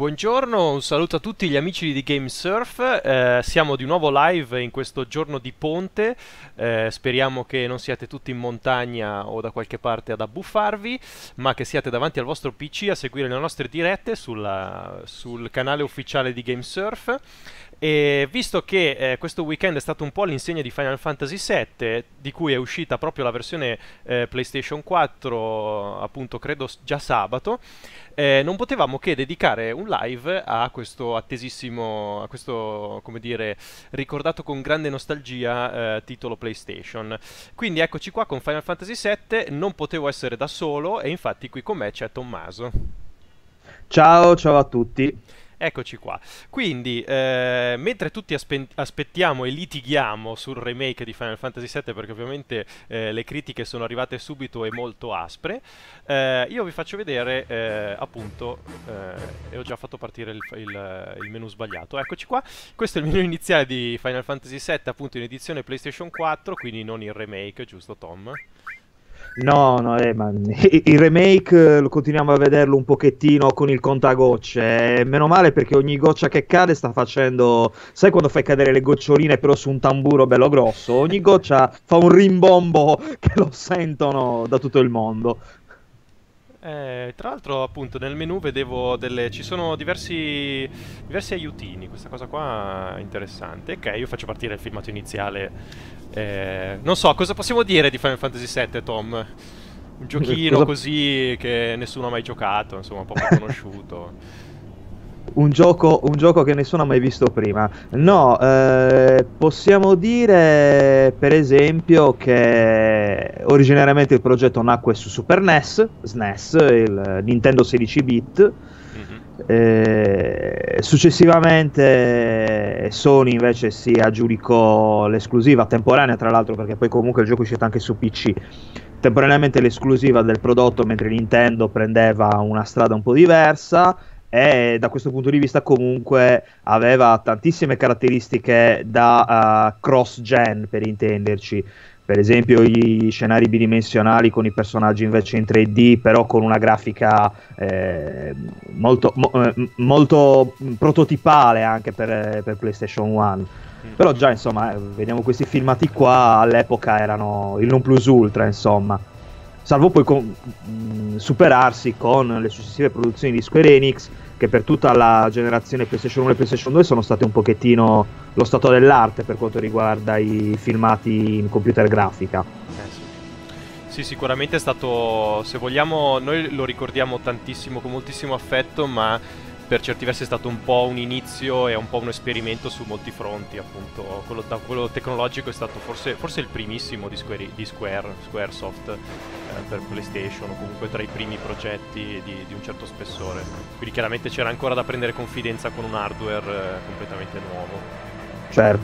Buongiorno, un saluto a tutti gli amici di GameSurf, eh, siamo di nuovo live in questo giorno di ponte, eh, speriamo che non siate tutti in montagna o da qualche parte ad abbuffarvi, ma che siate davanti al vostro PC a seguire le nostre dirette sulla, sul canale ufficiale di GameSurf. E visto che eh, questo weekend è stato un po' l'insegna di Final Fantasy VII, di cui è uscita proprio la versione eh, PlayStation 4, appunto credo già sabato, eh, non potevamo che dedicare un live a questo attesissimo, a questo, come dire, ricordato con grande nostalgia eh, titolo PlayStation. Quindi eccoci qua con Final Fantasy VII, non potevo essere da solo e infatti qui con me c'è Tommaso. Ciao, ciao a tutti. Eccoci qua. Quindi, eh, mentre tutti aspe- aspettiamo e litighiamo sul remake di Final Fantasy VII, perché ovviamente eh, le critiche sono arrivate subito e molto aspre, eh, io vi faccio vedere, eh, appunto, eh, e ho già fatto partire il, il, il, menu sbagliato. Eccoci qua. Questo è il menu iniziale di Final Fantasy VII, appunto in edizione PlayStation 4, quindi non il remake, giusto Tom? No, no, eh, ma il remake eh, lo continuiamo a vederlo un pochettino con il contagocce. Eh, meno male perché ogni goccia che cade sta facendo. Sai quando fai cadere le goccioline però su un tamburo bello grosso? Ogni goccia fa un rimbombo che lo sentono da tutto il mondo. Eh, tra l'altro, appunto, nel menu vedevo delle. Ci sono diversi, diversi aiutini. Questa cosa qua è interessante. Ok, io faccio partire il filmato iniziale. Eh, non so, cosa possiamo dire di Final Fantasy VII, Tom? Un giochino cosa... così che nessuno ha mai giocato, insomma, poco conosciuto. Un gioco, un gioco, che nessuno ha mai visto prima. No, eh, possiamo dire per esempio che originariamente il progetto nacque su Super NES, SNES, il Nintendo 16 bit. Mm-hmm. Eh, successivamente Sony invece si aggiudicò l'esclusiva temporanea, tra l'altro, perché poi comunque il gioco è uscito anche su PC. Temporaneamente l'esclusiva del prodotto, mentre Nintendo prendeva una strada un po' diversa e da questo punto di vista comunque aveva tantissime caratteristiche da uh, cross-gen per intenderci. Per esempio gli scenari bidimensionali con i personaggi invece in 3D però con una grafica eh, molto, mo, eh, molto, prototipale anche per, per PlayStation 1 mm. però già insomma eh, vediamo questi filmati qua all'epoca erano il non plus ultra insomma salvo poi con, mh, superarsi con le successive produzioni di Square Enix che per tutta la generazione PlayStation 1 e PlayStation 2 sono state un pochettino lo stato dell'arte per quanto riguarda i filmati in computer grafica. Eh sì. sì, sicuramente è stato, se vogliamo, noi lo ricordiamo tantissimo, con moltissimo affetto, ma per certi versi è stato un po' un inizio e un po' un esperimento su molti fronti, appunto. Quello, da quello tecnologico è stato forse, forse il primissimo di, Square, di Square Squaresoft eh, per PlayStation, o comunque tra i primi progetti di, di, un certo spessore. Quindi chiaramente c'era ancora da prendere confidenza con un hardware eh, completamente nuovo. Certo.